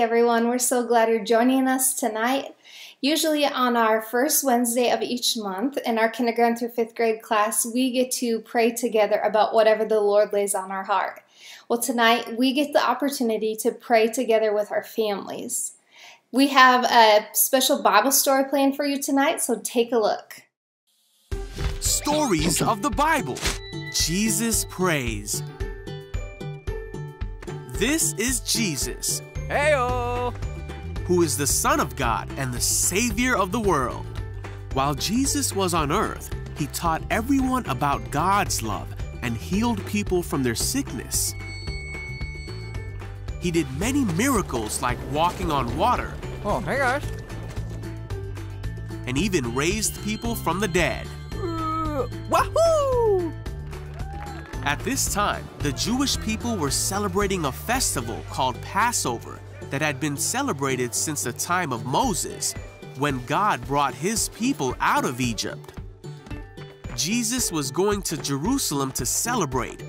everyone, we're so glad you're joining us tonight. Usually on our first Wednesday of each month in our kindergarten through fifth grade class, we get to pray together about whatever the Lord lays on our heart. Well, tonight we get the opportunity to pray together with our families. We have a special Bible story planned for you tonight, so take a look. Stories of the Bible Jesus Prays. This is Jesus. Heyo! Who is the Son of God and the Savior of the world. While Jesus was on earth, he taught everyone about God's love and healed people from their sickness. He did many miracles like walking on water. Oh, hey guys. And even raised people from the dead. Uh, wahoo! At this time, the Jewish people were celebrating a festival called Passover that had been celebrated since the time of Moses, when God brought his people out of Egypt. Jesus was going to Jerusalem to celebrate.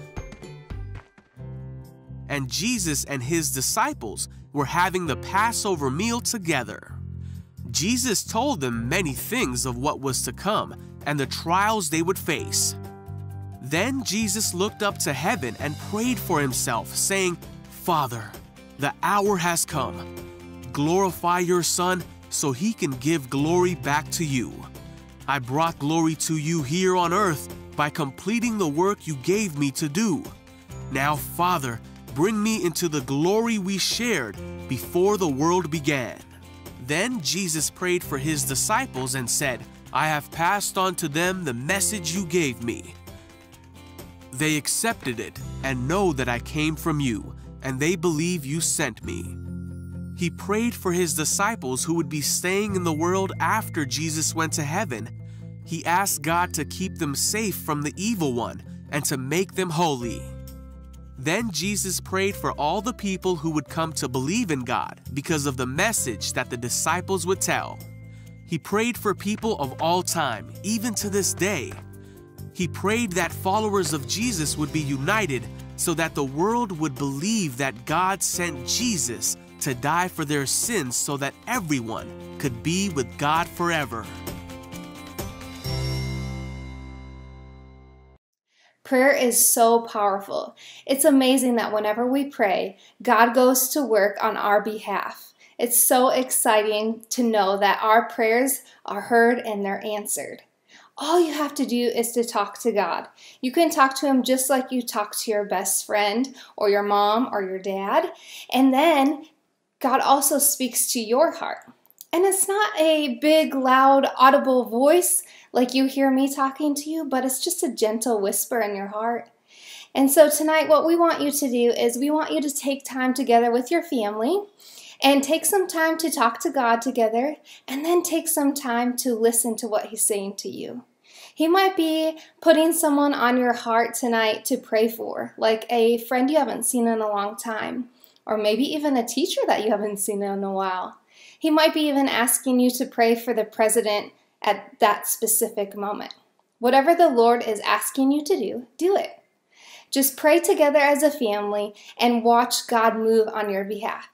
And Jesus and his disciples were having the Passover meal together. Jesus told them many things of what was to come and the trials they would face. Then Jesus looked up to heaven and prayed for himself, saying, Father, the hour has come. Glorify your Son so he can give glory back to you. I brought glory to you here on earth by completing the work you gave me to do. Now, Father, bring me into the glory we shared before the world began. Then Jesus prayed for his disciples and said, I have passed on to them the message you gave me. They accepted it and know that I came from you, and they believe you sent me. He prayed for his disciples who would be staying in the world after Jesus went to heaven. He asked God to keep them safe from the evil one and to make them holy. Then Jesus prayed for all the people who would come to believe in God because of the message that the disciples would tell. He prayed for people of all time, even to this day. He prayed that followers of Jesus would be united so that the world would believe that God sent Jesus to die for their sins so that everyone could be with God forever. Prayer is so powerful. It's amazing that whenever we pray, God goes to work on our behalf. It's so exciting to know that our prayers are heard and they're answered all you have to do is to talk to God. You can talk to Him just like you talk to your best friend or your mom or your dad. And then God also speaks to your heart. And it's not a big, loud, audible voice like you hear me talking to you, but it's just a gentle whisper in your heart. And so tonight, what we want you to do is we want you to take time together with your family and take some time to talk to God together and then take some time to listen to what He's saying to you. He might be putting someone on your heart tonight to pray for, like a friend you haven't seen in a long time, or maybe even a teacher that you haven't seen in a while. He might be even asking you to pray for the president at that specific moment. Whatever the Lord is asking you to do, do it. Just pray together as a family and watch God move on your behalf.